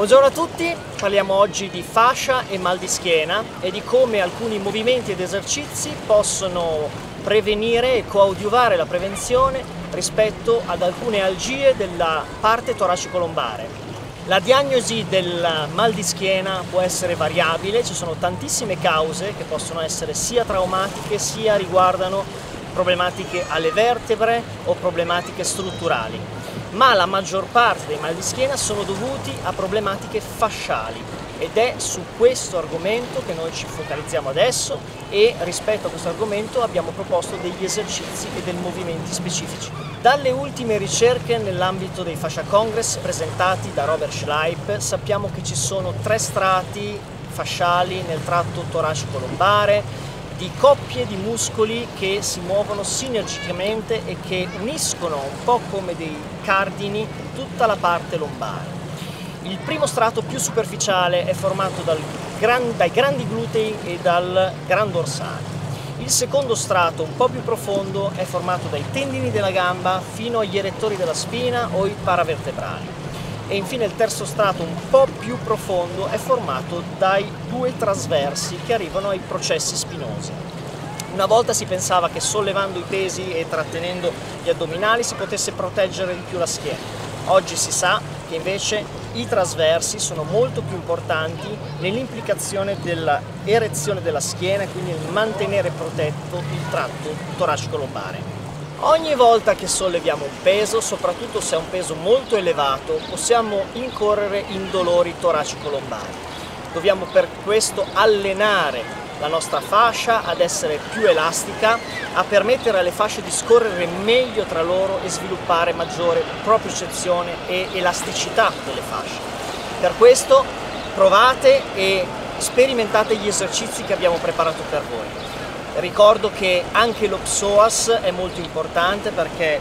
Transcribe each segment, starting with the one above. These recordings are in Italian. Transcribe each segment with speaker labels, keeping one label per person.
Speaker 1: Buongiorno a tutti, parliamo oggi di fascia e mal di schiena e di come alcuni movimenti ed esercizi possono prevenire e coadiuvare la prevenzione rispetto ad alcune algie della parte toracico-lombare. La diagnosi del mal di schiena può essere variabile, ci sono tantissime cause che possono essere sia traumatiche sia riguardano problematiche alle vertebre o problematiche strutturali ma la maggior parte dei mal di schiena sono dovuti a problematiche fasciali ed è su questo argomento che noi ci focalizziamo adesso e rispetto a questo argomento abbiamo proposto degli esercizi e dei movimenti specifici. Dalle ultime ricerche nell'ambito dei fascia congress presentati da Robert Schleip sappiamo che ci sono tre strati fasciali nel tratto toracico lombare, di coppie di muscoli che si muovono sinergicamente e che uniscono un po' come dei cardini tutta la parte lombare. Il primo strato più superficiale è formato dal gran, dai grandi glutei e dal gran dorsale. Il secondo strato, un po' più profondo, è formato dai tendini della gamba fino agli erettori della spina o i paravertebrali e infine il terzo strato un po' più profondo è formato dai due trasversi che arrivano ai processi spinosi. Una volta si pensava che sollevando i pesi e trattenendo gli addominali si potesse proteggere di più la schiena. Oggi si sa che invece i trasversi sono molto più importanti nell'implicazione dell'erezione della schiena e quindi nel mantenere protetto il tratto toracico-lombare. Ogni volta che solleviamo un peso, soprattutto se è un peso molto elevato, possiamo incorrere in dolori toracico-lombari. Dobbiamo per questo allenare la nostra fascia ad essere più elastica, a permettere alle fasce di scorrere meglio tra loro e sviluppare maggiore propriocezione e elasticità delle fasce. Per questo provate e sperimentate gli esercizi che abbiamo preparato per voi. Ricordo che anche lo psoas è molto importante perché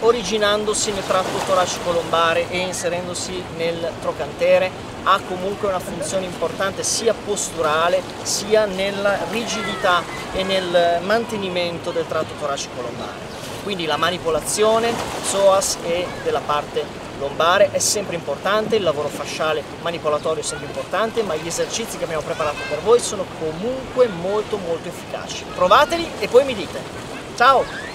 Speaker 1: originandosi nel tratto toracico-lombare e inserendosi nel trocantere ha comunque una funzione importante sia posturale sia nella rigidità e nel mantenimento del tratto toracico-lombare. Quindi la manipolazione psoas e della parte lombare è sempre importante, il lavoro fasciale manipolatorio è sempre importante, ma gli esercizi che abbiamo preparato per voi sono comunque molto molto efficaci. Provateli e poi mi dite. Ciao!